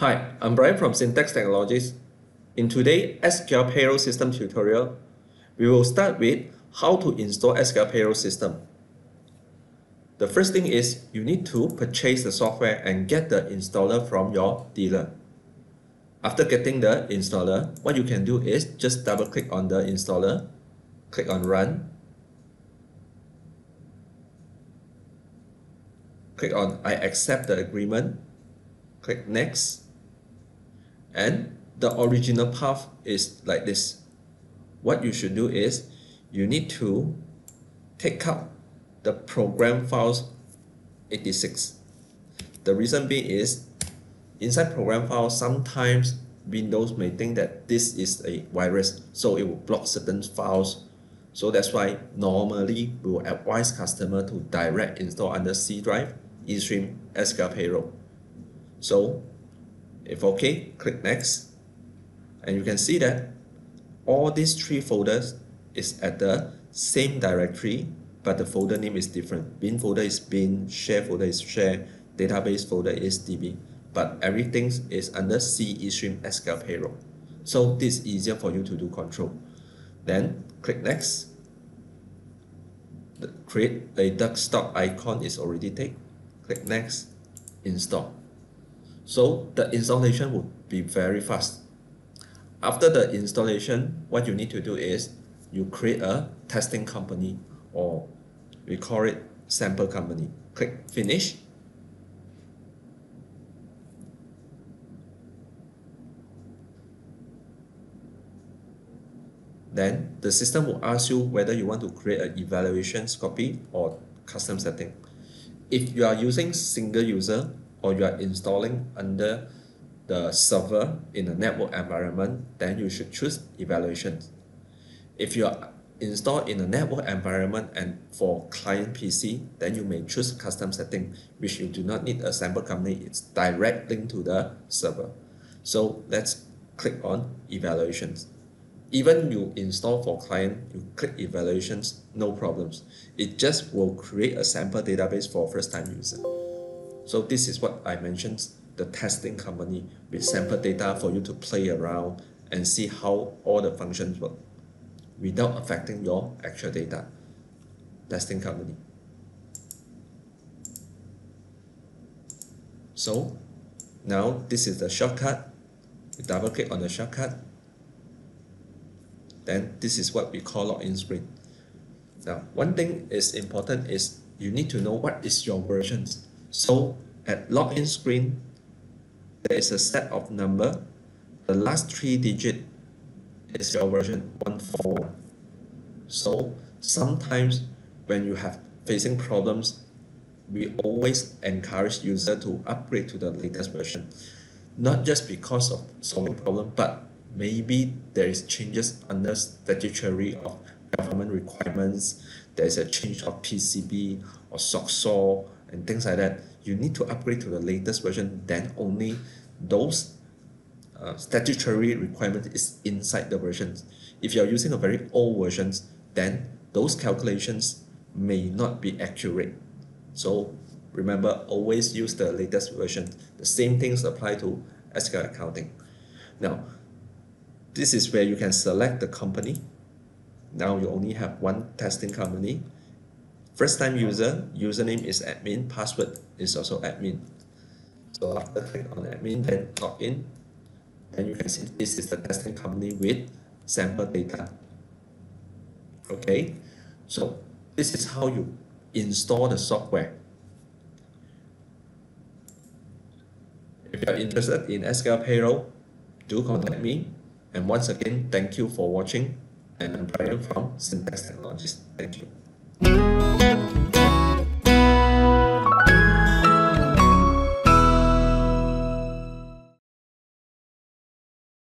Hi, I'm Bryan from Syntax Technologies. In today's SQL Payroll System tutorial, we will start with how to install SQL Payroll System. The first thing is you need to purchase the software and get the installer from your dealer. After getting the installer, what you can do is just double click on the installer, click on run, click on I accept the agreement, click next, and the original path is like this. What you should do is you need to take out the program files 86. The reason being is inside program files sometimes Windows may think that this is a virus so it will block certain files so that's why normally we will advise customer to direct install under C drive eStream, SQL Payroll. So if okay, click next. And you can see that all these three folders is at the same directory, but the folder name is different. Bin folder is bin, share folder is share, database folder is DB. But everything is under C eStream SQL Payroll. So this is easier for you to do control. Then click next. The create a desktop icon is already taken click next install so the installation would be very fast. After the installation what you need to do is you create a testing company or we call it sample company. Click finish. Then the system will ask you whether you want to create an evaluations copy or custom setting. If you are using single user or you are installing under the server in a network environment, then you should choose evaluations. If you are installed in a network environment and for client PC, then you may choose custom setting, which you do not need a sample company. It's direct link to the server. So let's click on evaluations even you install for client, you click evaluations, no problems. It just will create a sample database for first time user. So this is what I mentioned, the testing company with sample data for you to play around and see how all the functions work without affecting your actual data. Testing company. So now this is the shortcut. You double click on the shortcut then this is what we call login screen. Now, one thing is important is you need to know what is your versions. So at login screen, there is a set of number. The last three digit is your version 141. So sometimes when you have facing problems, we always encourage user to upgrade to the latest version. Not just because of solving problem, but maybe there is changes under statutory of government requirements, there's a change of PCB or SOC and things like that, you need to upgrade to the latest version, then only those uh, statutory requirement is inside the versions. If you're using a very old versions, then those calculations may not be accurate. So remember, always use the latest version. The same things apply to SQL accounting. Now, this is where you can select the company. Now you only have one testing company. First time user, username is admin, password is also admin. So after click on admin, then log in. Then you can see this is the testing company with sample data. Okay, so this is how you install the software. If you are interested in SQL Payroll, do contact me and once again, thank you for watching. And I'm Bryan from Syntax Technologies. Thank you.